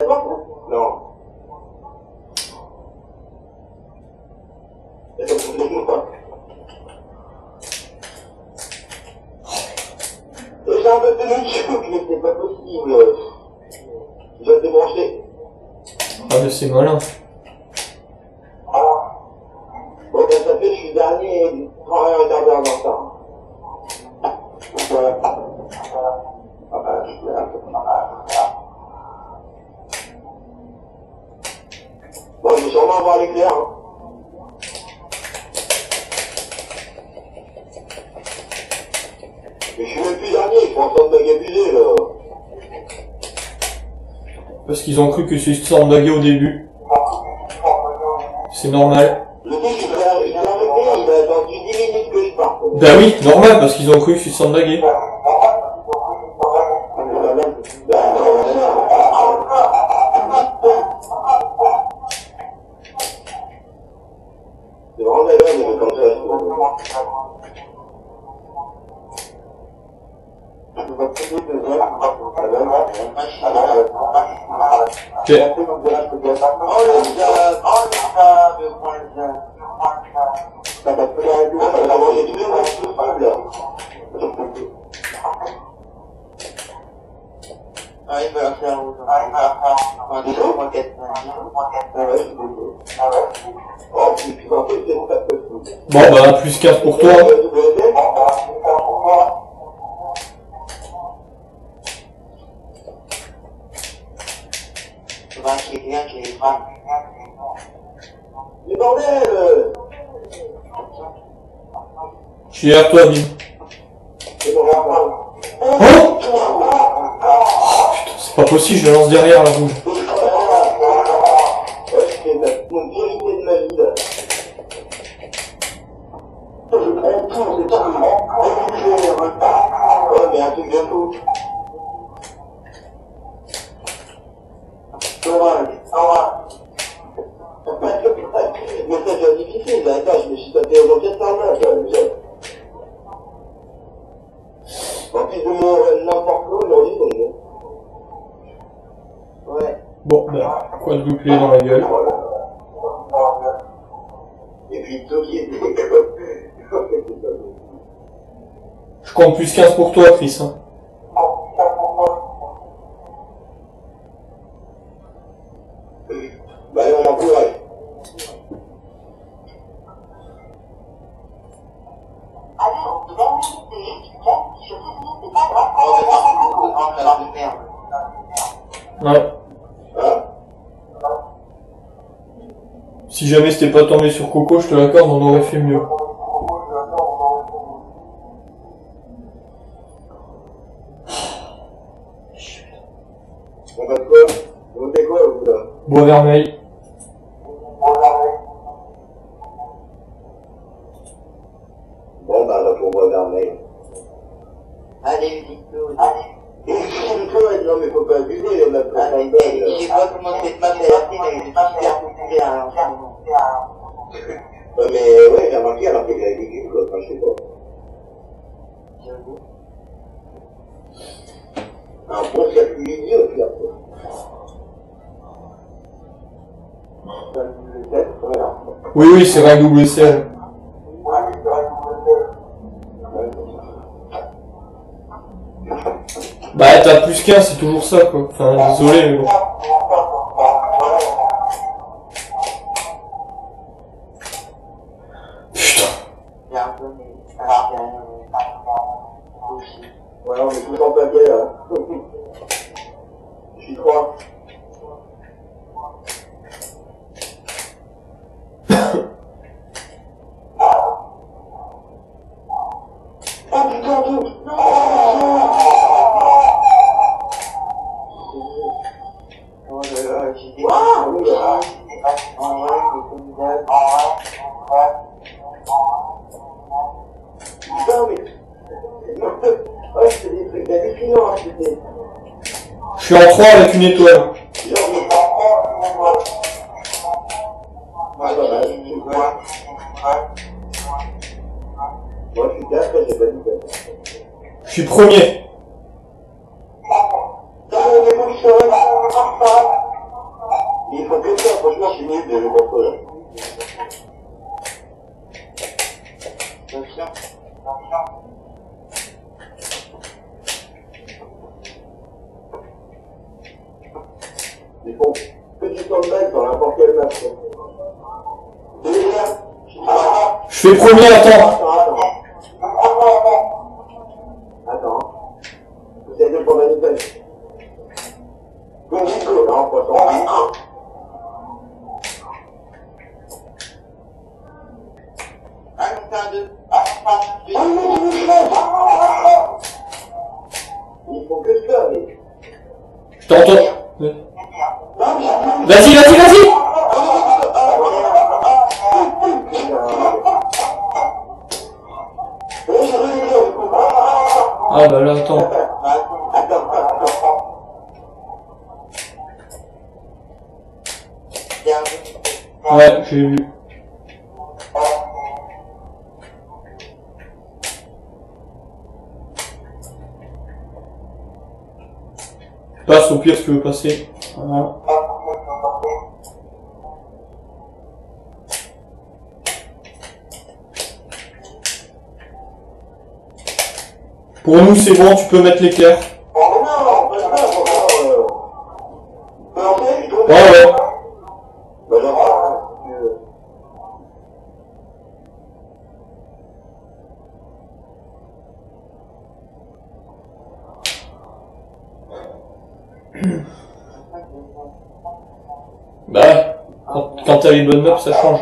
Non. Et J'ai un peu de YouTube, mais c'est pas possible. Je dois débrancher. Ah, mais c'est malin. Bon, ben, ça fait, je suis dernier, 30 un quart d'heure en retard. Voilà. Ah, un peu Bon, je vais sûrement avoir l'éclair, hein. Mais je suis même plus dernier, ils sont en train de m'agabuser, là. Parce qu'ils ont cru que c'est une baguer au début. C'est normal. Le mec, il va, il va arrêter, il a attendu 10 minutes que je parte. Bah oui, normal, parce qu'ils ont cru que c'est une baguer. C'est vraiment la merde, mais comme ça, Ok. Ah, il va la faire rouge. Ah, il va la faire rouge. Ouais, deux, trois, quatre, Bon, bah, plus 15 pour toi. Je suis derrière toi, j'en Oh Putain, c'est pas possible, je la lance derrière la rouge. Un truc de fou. Dommage. Mais ça devient difficile, là. Attends, je me suis tapé au 409, là. En plus de mon euh, n'importe quoi aujourd'hui, donc. Ouais. Bon, bah, quadruplé dans la gueule? Et puis tout qui était Je compte plus 15 pour toi, Chris. Hein. Bah allez, on m'encourage. Ouais. Hein Si jamais c'était pas tombé sur Coco, je te l'accorde, on aurait fait mieux. On va quoi On fait quoi, vous, là Bois vermeil. Bon, bah, là, pour bois vermeil. Allez, non, mais faut pas abuser, pour Ah, mais, mais, je sais pas comment cette map est partie, mais je suis super populaire en ce moment. Ouais, mais, ouais, j'ai remarqué, alors qu'il y a des légumes, quoi, enfin, je sais pas. J'avoue. Un bon circuit idiot, puis après. Ça, le test, voilà. Oui, oui, c'est vrai, double sel. Bah, t'as plus 15, c'est toujours ça, quoi. Enfin, désolé, mais bon. Putain. Ouais, on est tous en paquet, là. Je suis trois. Oh putain, tout Oh là là, j'ai des Ah, oui, là. En vrai, c'est formidable. En vrai, Putain, mais... Ouais, c'est des trucs hallucinants, hein, c'était... Je suis en 3 avec une étoile. Moi, je suis j'ai pas dit suis premier. Je suis nul de jeu contre eux, là. Attention. Ils font petit comeback dans n'importe quel match. quoi. C'est bien. Ah, Je fais premier, attends. attends, attends. Attends. Deux. Un, un, deux. Ils font que ça, mais. Je t'entends. Vas-y, vas-y, vas-y Ah bah là, attends. Ouais, j'ai vu. Passe au pire si tu veux passer. Voilà. Pour nous, c'est bon, tu peux mettre l'éclair. Ouais, ouais. Bah. Quand, quand t'as les bonnes notes, ça change.